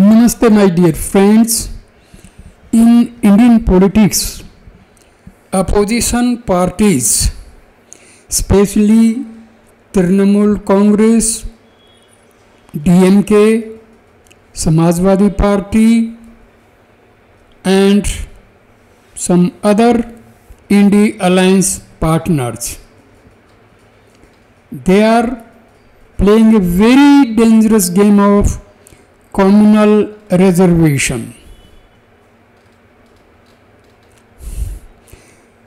Namaste, my dear friends. In Indian politics, opposition parties, especially Trinamool Congress, DMK, Samajwadi Party, and some other Indie Alliance partners, they are playing a very dangerous game of communal reservation.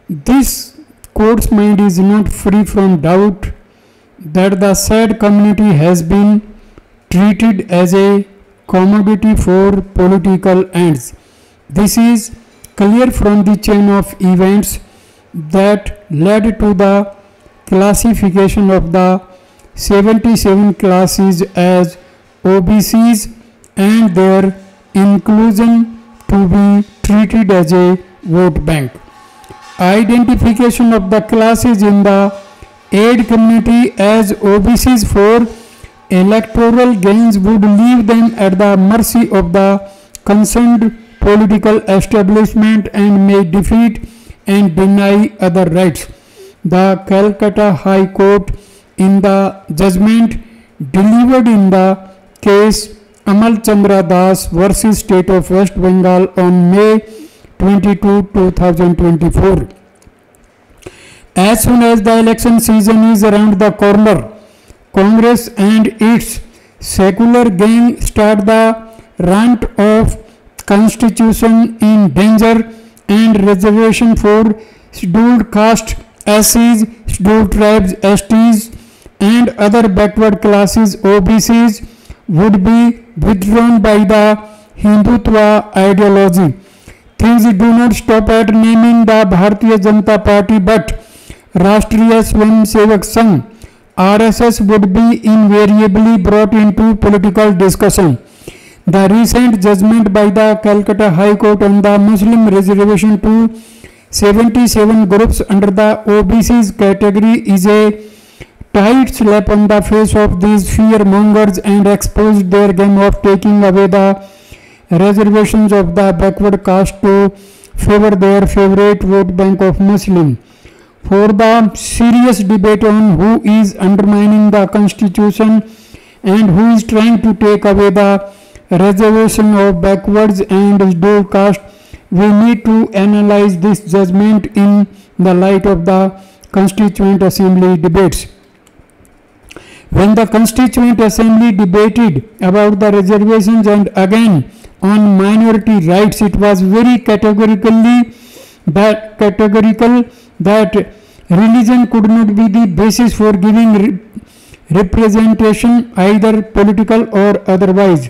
This court's mind is not free from doubt that the said community has been treated as a commodity for political ends. This is clear from the chain of events that led to the classification of the 77 classes as OBCs and their inclusion to be treated as a vote bank. Identification of the classes in the aid community as OBCs for electoral gains would leave them at the mercy of the concerned political establishment and may defeat and deny other rights. The Calcutta High Court in the judgment delivered in the case Amal Chandra Das versus State of West Bengal on May 22, 2024. As soon as the election season is around the corner, Congress and its secular gang start the rant of constitution in danger and reservation for scheduled caste, SCs, scheduled tribes, STs and other backward classes OBCs would be withdrawn by the Hindutva ideology. Things do not stop at naming the Bharatiya Janata Party but Rashtriya Swam Sevak Sangh RSS would be invariably brought into political discussion. The recent judgment by the Calcutta High Court on the Muslim reservation to 77 groups under the OBC's category is a tight slap on the face of these fear mongers and exposed their game of taking away the reservations of the backward caste to favor their favorite vote bank of Muslim. For the serious debate on who is undermining the constitution and who is trying to take away the reservation of backwards and Dalit caste, we need to analyze this judgment in the light of the Constituent Assembly debates. When the Constituent Assembly debated about the reservations and again on minority rights, it was very categorically that categorical that religion could not be the basis for giving re- representation either political or otherwise.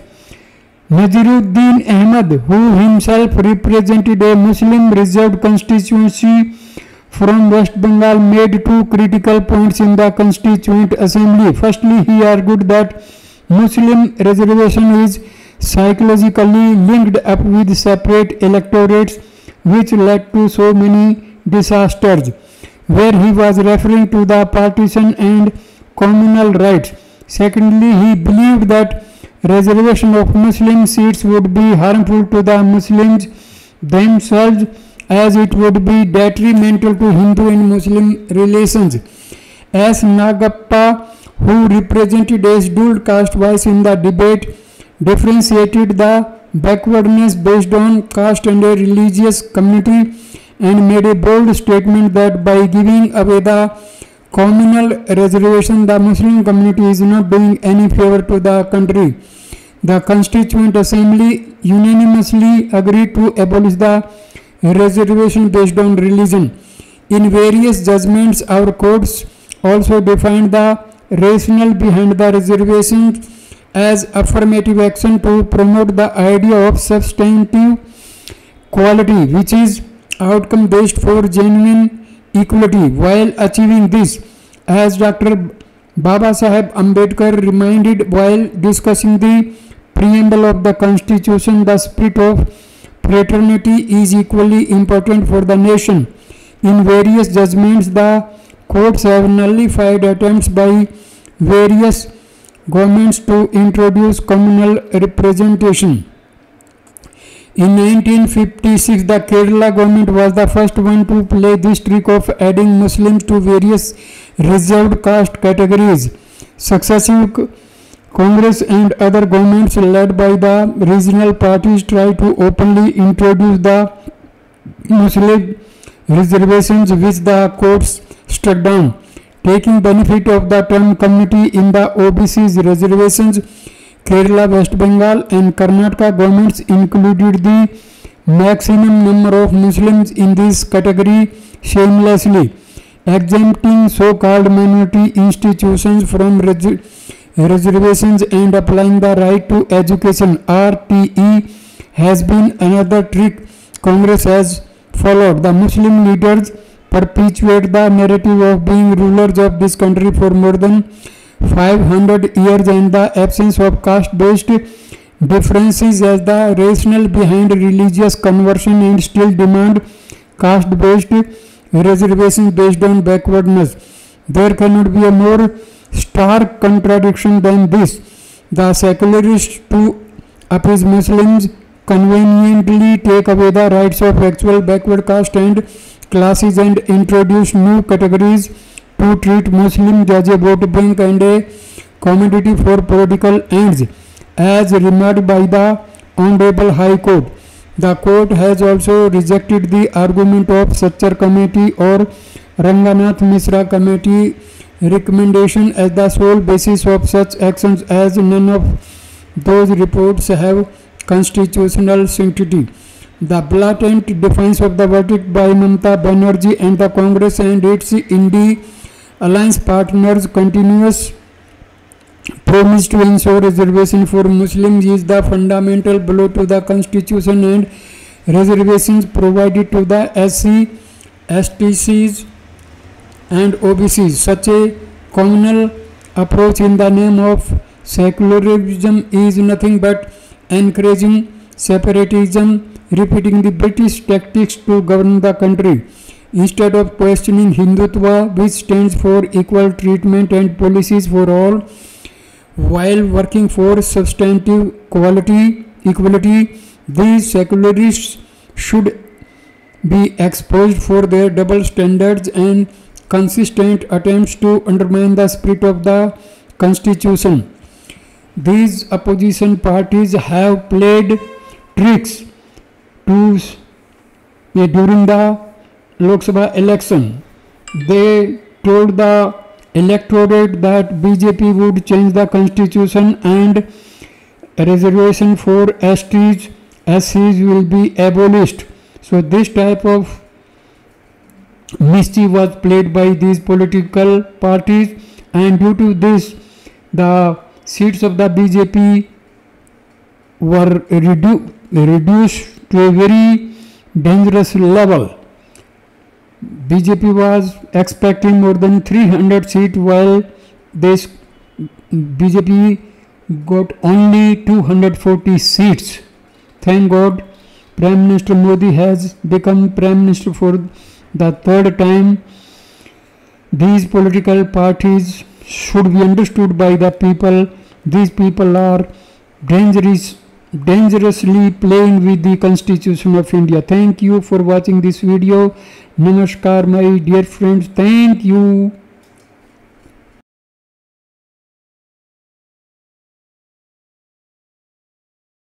Naziruddin Ahmad, who himself represented a Muslim reserved constituency from West Bengal, made two critical points in the Constituent Assembly. Firstly, he argued that Muslim reservation is psychologically linked up with separate electorates, which led to so many disasters, where he was referring to the partition and communal rights. Secondly, he believed that reservation of Muslim seats would be harmful to the Muslims themselves as it would be detrimental to Hindu and Muslim relations. S. Nagappa, who represented a Dalit caste voice in the debate, differentiated the backwardness based on caste and a religious community and made a bold statement that by giving away the communal reservation, the Muslim community is not doing any favor to the country. The Constituent Assembly unanimously agreed to abolish the reservation based on religion. In various judgments, our courts also defined the rationale behind the reservation as affirmative action to promote the idea of substantive quality, which is outcome based for genuine equality. While achieving this, as Dr. Baba Saheb Ambedkar reminded while discussing the preamble of the Constitution, the spirit of fraternity is equally important for the nation. In various judgments, the courts have nullified attempts by various governments to introduce communal representation. In 1956, the Kerala government was the first one to play this trick of adding Muslims to various reserved caste categories. Successive Congress and other governments led by the regional parties tried to openly introduce the Muslim reservations which the courts struck down. Taking benefit of the term community in the OBC's reservations, Kerala, West Bengal and Karnataka governments included the maximum number of Muslims in this category shamelessly, exempting so-called minority institutions from reservations and applying the right to education RTE has been another trick Congress has followed. The Muslim leaders perpetuate the narrative of being rulers of this country for more than 500 years and the absence of caste-based differences as the rationale behind religious conversion and still demand caste-based reservation based on backwardness. There cannot be a more stark contradiction than this. The secularists to appease Muslims conveniently take away the rights of actual backward caste and classes and introduce new categories to treat Muslims as a vote bank and a commodity for political ends as remarked by the Honorable High Court. The court has also rejected the argument of Sachar Committee or Ranganath Misra Committee recommendation as the sole basis of such actions as none of those reports have constitutional sanctity. The blatant defiance of the verdict by Mamata Banerjee and the Congress and its Indy alliance partners continuous promise to ensure reservation for Muslims is the fundamental blow to the constitution and reservations provided to the SC, STCs and OBCs. Such a communal approach in the name of secularism is nothing but encouraging separatism, repeating the British tactics to govern the country. Instead of questioning Hindutva, which stands for equal treatment and policies for all, while working for substantive quality, equality, these secularists should be exposed for their double standards and consistent attempts to undermine the spirit of the constitution. These opposition parties have played tricks to uh, during the Lok Sabha election. They told the electorate that BJP would change the constitution and reservation for STs, SCs will be abolished. So this type of mischief was played by these political parties and due to this the seats of the BJP were redu reduced to a very dangerous level. BJP was expecting more than 300 seats while this BJP got only 240 seats. Thank God Prime Minister Modi has become Prime Minister for the third time. These political parties should be understood by the people. These people are dangerous, dangerously playing with the constitution of India. Thank you for watching this video. Namaskar my dear friends. Thank you.